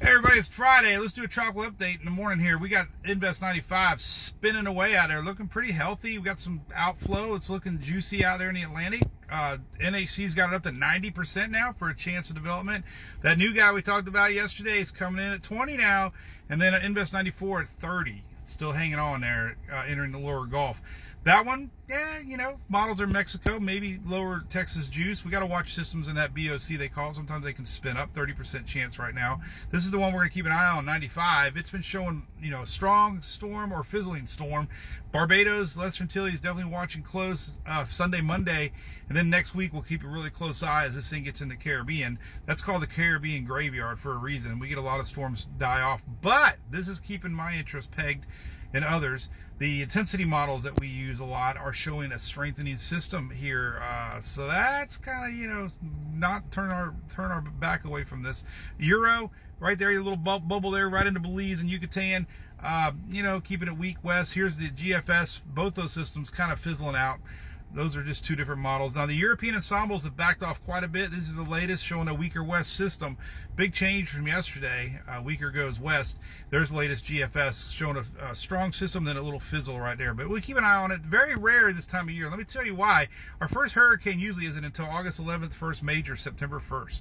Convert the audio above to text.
Hey everybody, it's Friday. Let's do a tropical update in the morning here. We got Invest 95 spinning away out there, looking pretty healthy. We got some outflow. It's looking juicy out there in the Atlantic. Uh, NHC's got it up to 90% now for a chance of development. That new guy we talked about yesterday is coming in at 20 now, and then Invest 94 at 30 still hanging on there, uh, entering the lower Gulf. That one, yeah, you know, models are Mexico, maybe lower Texas juice. We got to watch systems in that BOC they call. Sometimes they can spin up 30% chance right now. This is the one we're going to keep an eye on, 95. It's been showing, you know, strong storm or fizzling storm. Barbados, Lesser Antilles definitely watching close uh, Sunday, Monday, and then next week we'll keep a really close eye as this thing gets in the Caribbean. That's called the Caribbean graveyard for a reason. We get a lot of storms die off, but this is keeping my interest pegged and others. The intensity models that we use a lot are showing a strengthening system here, uh, so that's kind of you know not turn our turn our back away from this. Euro right there, your little bu bubble there, right into Belize and Yucatan. Uh, you know, keeping it weak west. Here's the GFS. Both those systems kind of fizzling out. Those are just two different models. Now the European ensembles have backed off quite a bit. This is the latest showing a weaker west system. Big change from yesterday. Uh, weaker goes west. There's the latest GFS showing a, a, strong system, then a little fizzle right there. But we keep an eye on it. Very rare this time of year. Let me tell you why. Our first hurricane usually isn't until August 11th, first major September 1st.